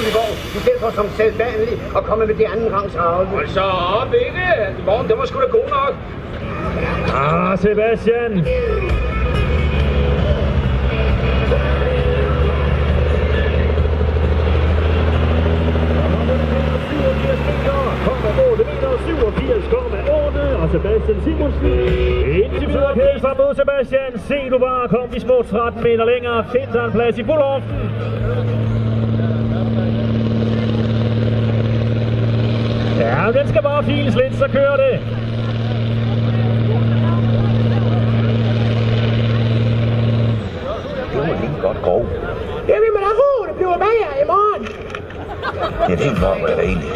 ordentlig vogn, i stedet for som selvvanlig at komme med det anden rangs arve. Hold så op, ikke? Vognen, den var sgu da god nok. Ah, Sebastian. og Sebastian Simonsen. Ind til førerkæden fra mod Sebastian. Se du bare, kom de små 13 meter længere. Find sig en plads i Bulloften. Ja, den skal bare files lidt, så kører det. Det var helt godt grov. Det vil man da ro, det bliver bager i morgen. Det fint nok, hvad der egentlig